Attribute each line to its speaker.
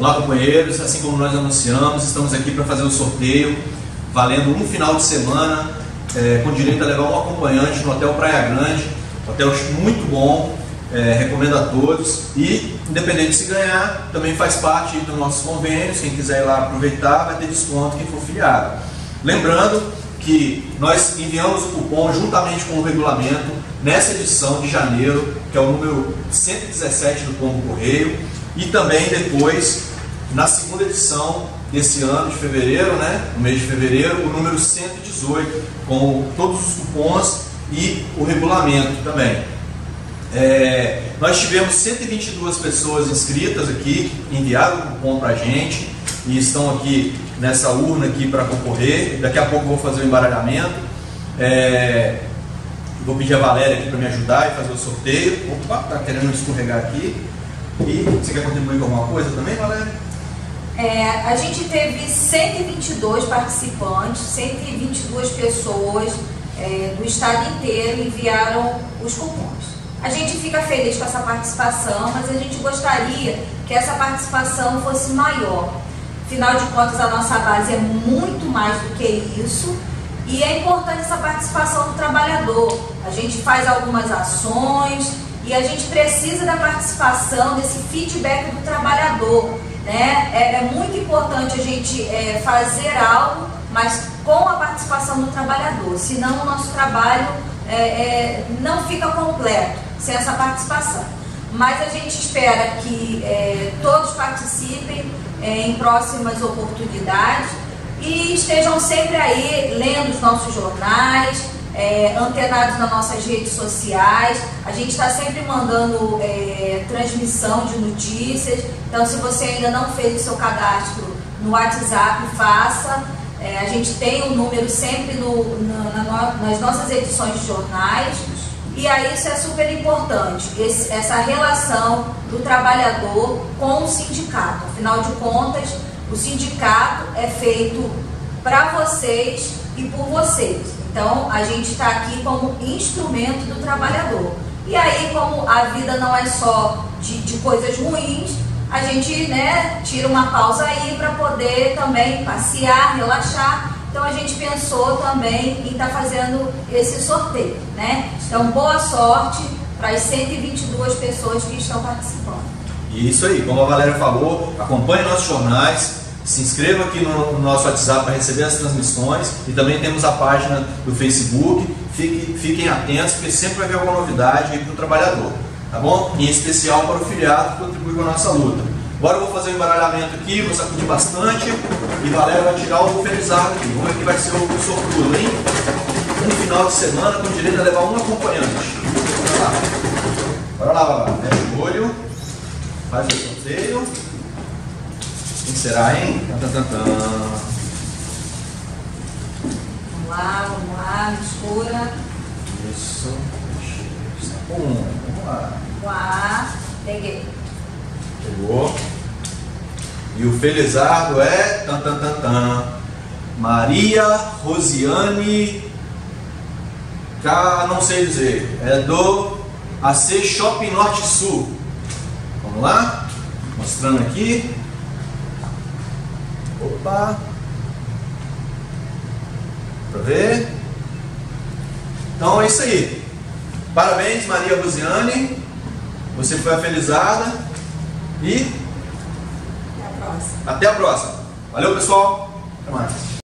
Speaker 1: Olá, companheiros. Assim como nós anunciamos, estamos aqui para fazer o sorteio valendo um final de semana é, com direito a levar um acompanhante no Hotel Praia Grande. Hotel muito bom, é, recomendo a todos. E, independente de se ganhar, também faz parte dos nossos convênios. Quem quiser ir lá aproveitar, vai ter desconto quem for filiado. Lembrando que nós enviamos o cupom juntamente com o regulamento nessa edição de janeiro, que é o número 117 do Pombo Correio, e também depois na segunda edição desse ano de fevereiro, né, no mês de fevereiro, o número 118, com todos os cupons e o regulamento também. É, nós tivemos 122 pessoas inscritas aqui, enviaram o cupom para a gente e estão aqui nessa urna aqui para concorrer. Daqui a pouco vou fazer o embaralhamento. É, vou pedir a Valéria aqui para me ajudar e fazer o sorteio. Opa, tá querendo escorregar aqui. E você quer contribuir com alguma coisa também, Valéria?
Speaker 2: É, a gente teve 122 participantes, 122 pessoas é, do estado inteiro enviaram os cupons. A gente fica feliz com essa participação, mas a gente gostaria que essa participação fosse maior. Afinal de contas, a nossa base é muito mais do que isso e é importante essa participação do trabalhador. A gente faz algumas ações e a gente precisa da participação, desse feedback do trabalhador. Né? É, é muito importante a gente é, fazer algo, mas com a participação do trabalhador, senão o nosso trabalho é, é não fica completo sem essa participação. Mas a gente espera que é, todos participem é, em próximas oportunidades e estejam sempre aí lendo os nossos jornais, é, antenados nas nossas redes sociais. A gente está sempre mandando é, transmissão de notícias. Então, se você ainda não fez o seu cadastro no WhatsApp, faça. É, a gente tem o um número sempre no, na, na, nas nossas edições de jornais. E aí isso é super importante, esse, essa relação do trabalhador com o sindicato. Afinal de contas, o sindicato é feito para vocês e por vocês. Então, a gente está aqui como instrumento do trabalhador. E aí, como a vida não é só de, de coisas ruins, a gente né, tira uma pausa aí para poder também passear, relaxar. Então, a gente pensou também em estar tá fazendo esse sorteio. Né? Então, boa sorte para as 122 pessoas que estão participando.
Speaker 1: Isso aí, como a Valéria falou, acompanhe nossos jornais, se inscreva aqui no, nosso WhatsApp para receber as transmissões e também temos a página do Facebook. Fique, fiquem atentos, porque sempre vai haver alguma novidade para o trabalhador, tá bom? Em especial para o filiado que contribui com a nossa luta. Agora eu vou fazer o um embaralhamento aqui, vou sacudir bastante e Valéria vai tirar o felizardo aqui. Vamos ver que vai ser o sortudo, hein? Um final de semana com direito a levar um acompanhante. Bora lá. Bora lá, Valéria. Fecha o olho, faz o sorteio. Quem será, hein?
Speaker 2: Vamos lá, vamos lá, mistura.
Speaker 1: Isso. Um, vamos lá.
Speaker 2: Vamos lá. Peguei.
Speaker 1: Pegou. E o Felizardo é tan, tan, tan, tan. Maria Rosiane K, não sei dizer. É do AC Shopping Norte Sul. Vamos lá? Mostrando aqui. Opa! Para ver? Então é isso aí. Parabéns, Maria Buziane. Você foi felizada. E
Speaker 2: até a próxima.
Speaker 1: Até a próxima. Valeu, pessoal. Até mais.